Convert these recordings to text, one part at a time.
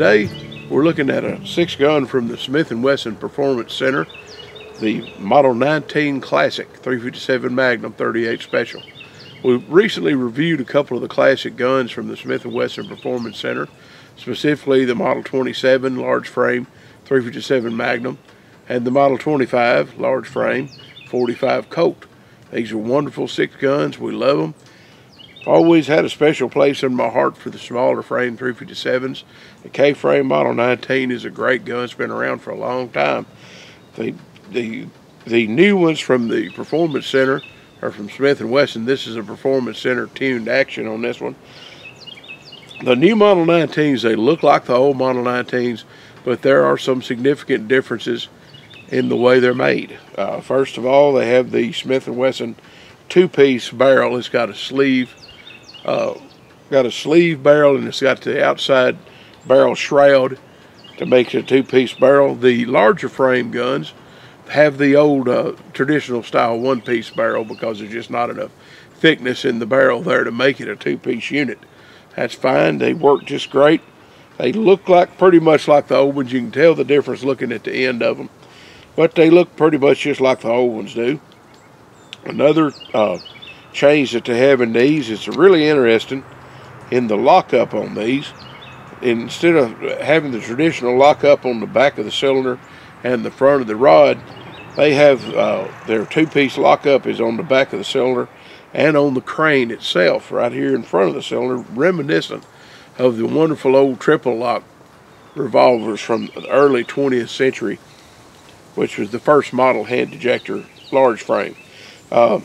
Today, we're looking at a six gun from the Smith & Wesson Performance Center, the Model 19 Classic 357 Magnum 38 Special. We recently reviewed a couple of the classic guns from the Smith & Wesson Performance Center, specifically the Model 27 large frame 357 Magnum and the Model 25 large frame 45 Colt. These are wonderful six guns. We love them. Always had a special place in my heart for the smaller frame 357s. The K-frame Model 19 is a great gun. It's been around for a long time. The, the, the new ones from the Performance Center are from Smith & Wesson. This is a Performance Center tuned action on this one. The new Model 19s, they look like the old Model 19s, but there are some significant differences in the way they're made. Uh, first of all, they have the Smith & Wesson two-piece barrel. It's got a sleeve uh, got a sleeve barrel and it's got the outside barrel shroud to make it a two-piece barrel. The larger frame guns have the old uh, traditional style one-piece barrel because there's just not enough thickness in the barrel there to make it a two-piece unit. That's fine. They work just great. They look like pretty much like the old ones. You can tell the difference looking at the end of them. But they look pretty much just like the old ones do. Another uh, change that they have in these is really interesting in the lockup on these. Instead of having the traditional lockup on the back of the cylinder and the front of the rod, they have uh, their two-piece lockup is on the back of the cylinder and on the crane itself right here in front of the cylinder, reminiscent of the wonderful old triple lock revolvers from the early 20th century, which was the first model hand ejector large frame. Uh,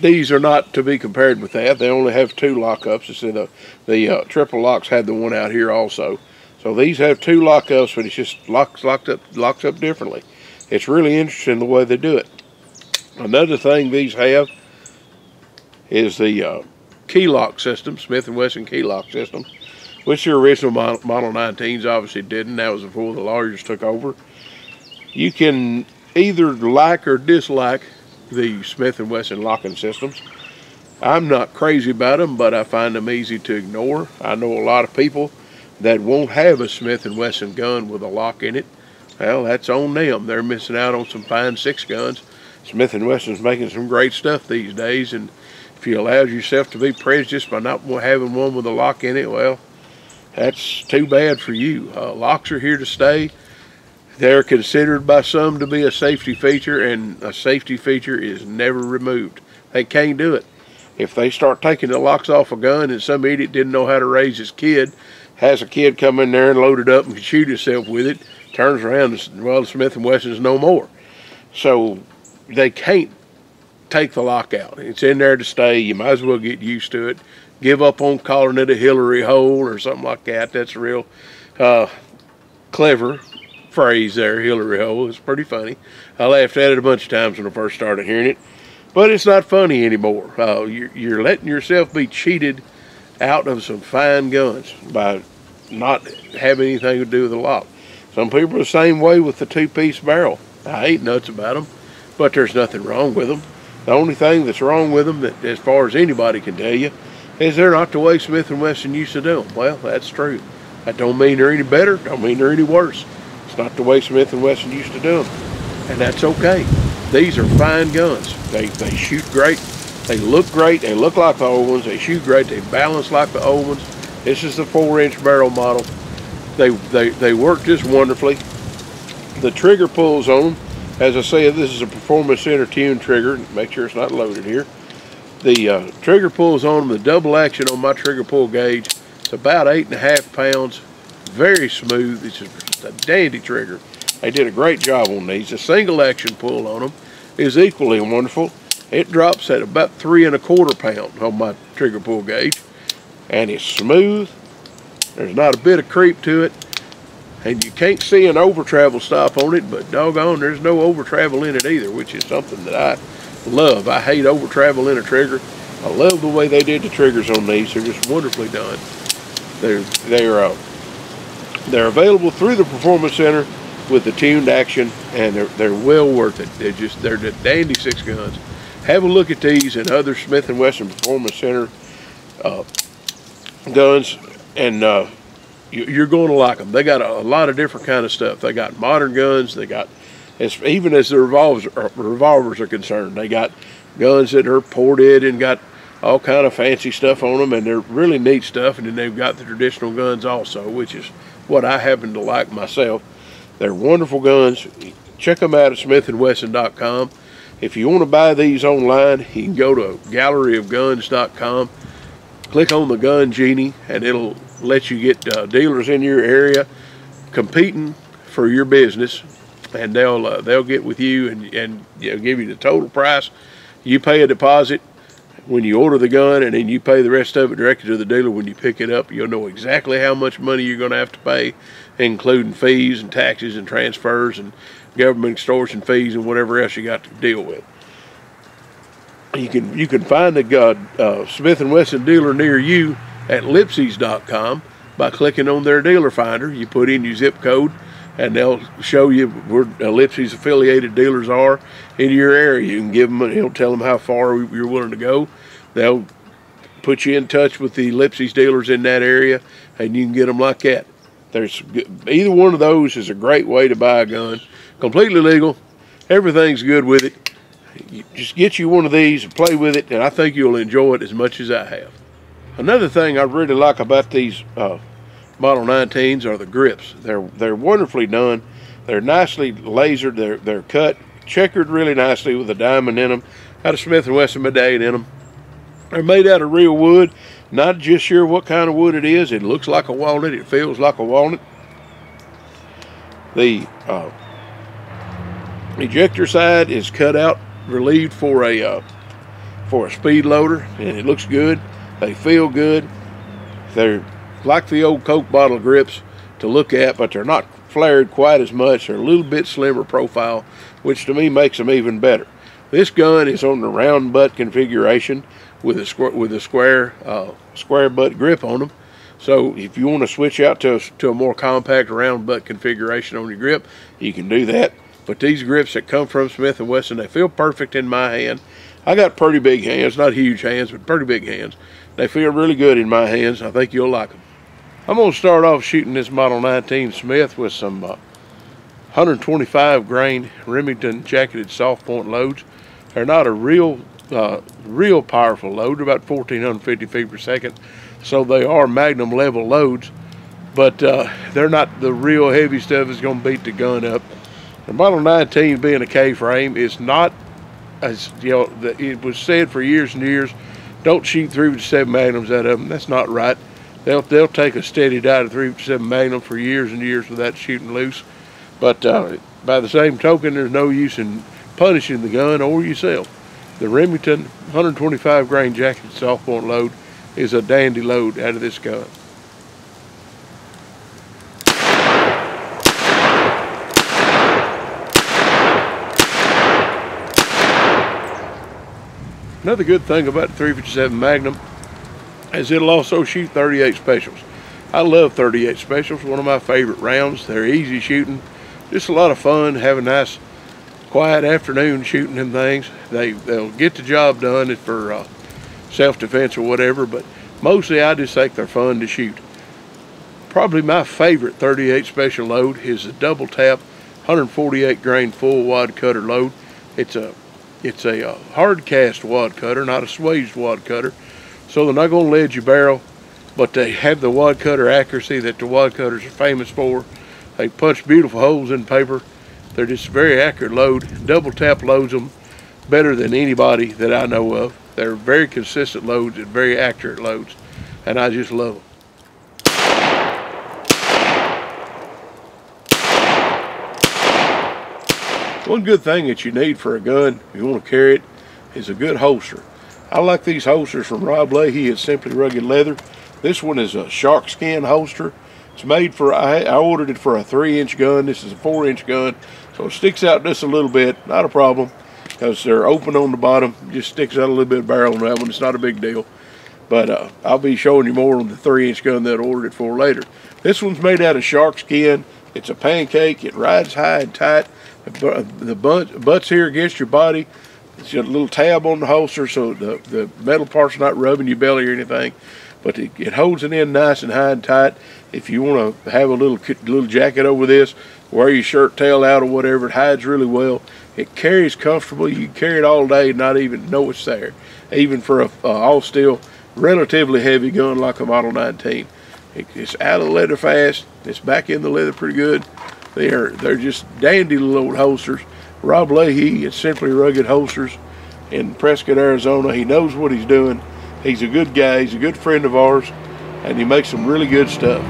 these are not to be compared with that. They only have two lockups instead of the uh, triple locks had the one out here also. So these have two lockups, but it's just locks locked up locks up differently. It's really interesting the way they do it. Another thing these have is the uh, key lock system, Smith & Wesson key lock system, which the original Model, Model 19s obviously didn't. That was before the lawyers took over. You can either like or dislike the Smith & Wesson locking systems. I'm not crazy about them, but I find them easy to ignore. I know a lot of people that won't have a Smith & Wesson gun with a lock in it. Well, that's on them. They're missing out on some fine six guns. Smith & Wesson's making some great stuff these days, and if you allow yourself to be prejudiced by not having one with a lock in it, well, that's too bad for you. Uh, locks are here to stay. They're considered by some to be a safety feature, and a safety feature is never removed. They can't do it. If they start taking the locks off a gun and some idiot didn't know how to raise his kid, has a kid come in there and load it up and shoot himself with it, turns around and, well, Smith & Wesson's no more. So they can't take the lock out. It's in there to stay. You might as well get used to it. Give up on calling it a Hillary hole or something like that. That's real uh, clever phrase there, Hillary hole. It's pretty funny. I laughed at it a bunch of times when I first started hearing it, but it's not funny anymore. Uh, you're, you're letting yourself be cheated out of some fine guns by not having anything to do with the lock. Some people are the same way with the two-piece barrel. I ain't nuts about them, but there's nothing wrong with them. The only thing that's wrong with them, that, as far as anybody can tell you, is they're not the way Smith & Wesson used to do them. Well, that's true. That don't mean they're any better, don't mean they're any worse. Not the way Smith & Wesson used to do them. And that's okay. These are fine guns. They, they shoot great. They look great. They look like the old ones. They shoot great. They balance like the old ones. This is the four-inch barrel model. They, they, they work just wonderfully. The trigger pulls on them. As I said, this is a Performance Center tune trigger. Make sure it's not loaded here. The uh, trigger pulls on them. The double action on my trigger pull gauge. It's about eight and a half pounds very smooth. It's just a dandy trigger. They did a great job on these. The single action pull on them is equally wonderful. It drops at about three and a quarter pound on my trigger pull gauge. And it's smooth. There's not a bit of creep to it. And you can't see an over travel stop on it, but doggone, there's no over travel in it either, which is something that I love. I hate over travel in a trigger. I love the way they did the triggers on these. They're just wonderfully done. They're, they're uh, they're available through the Performance Center with the tuned action, and they're, they're well worth it. They're just they're the dandy six guns. Have a look at these and other Smith & Wesson Performance Center uh, guns and uh, you, are going to like them. They got a, a, lot of different kind of stuff. They got modern guns. They got, as, even as the revolvers, revolvers are concerned, they got guns that are ported and got all kind of fancy stuff on them, and they're really neat stuff. And then they've got the traditional guns also, which is what I happen to like myself. They're wonderful guns. Check them out at smithandwesson.com. If you want to buy these online, you can go to galleryofguns.com, click on the Gun Genie, and it'll let you get uh, dealers in your area competing for your business, and they'll uh, they'll get with you and and you know, give you the total price. You pay a deposit when you order the gun, and then you pay the rest of it directly to the dealer when you pick it up. You'll know exactly how much money you're going to have to pay, including fees and taxes and transfers and government extortion fees and whatever else you got to deal with. You can you can find a uh, Smith and Wesson dealer near you at Lipsey's.com by clicking on their dealer finder. You put in your zip code, and they'll show you where Lipsey's affiliated dealers are in your area. You can give them, and he'll tell them how far you're willing to go. They'll put you in touch with the Lipsey's dealers in that area, and you can get them like that. There's either one of those is a great way to buy a gun completely legal. Everything's good with it. Just get you one of these and play with it, and I think you'll enjoy it as much as I have. Another thing I really like about these uh, Model 19s are the grips. They're they're wonderfully done. They're nicely lasered. They're they're cut, checkered really nicely with a diamond in them. Out of Smith & Wesson Medallion in them. They're made out of real wood. Not just sure what kind of wood it is. It looks like a walnut. It feels like a walnut. The uh, ejector side is cut out, relieved for a uh, for a speed loader, and it looks good. They feel good. They're like the old Coke bottle grips to look at, but they're not flared quite as much. They're a little bit slimmer profile, which to me makes them even better. This gun is on the round butt configuration with a square with a square uh, square butt grip on them. So if you want to switch out to a, to a more compact round butt configuration on your grip, you can do that. But these grips that come from Smith & Wesson, they feel perfect in my hand. I got pretty big hands, not huge hands, but pretty big hands. They feel really good in my hands. I think you'll like them. I'm going to start off shooting this Model 19 Smith with some uh, 125 grain Remington jacketed soft point loads. They're not a real, uh, real powerful load. They're about 1,450 feet per second. So they are Magnum level loads, but uh, they're not the real heavy stuff that's going to beat the gun up. The Model 19 being a K-frame is not, as you know, it was said for years and years, don't shoot three to seven Magnums out of them. That's not right. They'll they'll take a steady diet of 357 Magnum for years and years without shooting loose. But uh, by the same token, there's no use in punishing the gun or yourself. The Remington 125 grain jacket soft point load is a dandy load out of this gun. Another good thing about the 357 Magnum is it'll also shoot 38 specials. I love 38 specials, one of my favorite rounds. They're easy shooting, just a lot of fun, have a nice quiet afternoon shooting them things. They, they'll get the job done for uh, self-defense or whatever, but mostly I just think they're fun to shoot. Probably my favorite 38 special load is a double tap 148 grain full wad cutter load. It's a it's a, a uh, hard cast wad cutter, not a swaged wad cutter. So they're not going to ledge your barrel, but they have the wad cutter accuracy that the wad cutters are famous for. They punch beautiful holes in paper. They're just very accurate load. Double tap loads them better than anybody that I know of. They're very consistent loads and very accurate loads, and I just love them. One good thing that you need for a gun, if you want to carry it, is a good holster. I like these holsters from Rob Leahy at Simply Rugged Leather. This one is a shark skin holster. It's made for, I, I ordered it for a three inch gun. This is a four inch gun. So it sticks out just a little bit, not a problem. Because they're open on the bottom, just sticks out a little bit of barrel on that one. It's not a big deal. But uh, I'll be showing you more on the three inch gun that I ordered it for later. This one's made out of shark skin. It's a pancake. It rides high and tight the butt, butt's here against your body. It's got a little tab on the holster so the, the metal part's not rubbing your belly or anything. but it, it holds it in nice and high and tight. If you want to have a little little jacket over this, wear your shirt tail out or whatever, it hides really well. It carries comfortable. You can carry it all day and not even know it's there. Even for a, a all steel, relatively heavy gun like a Model 19. It, it's out of the leather fast. It's back in the leather pretty good. They are they're just dandy little old holsters. Rob Leahy at Simply Rugged Holsters in Prescott, Arizona. He knows what he's doing. He's a good guy. He's a good friend of ours, and he makes some really good stuff.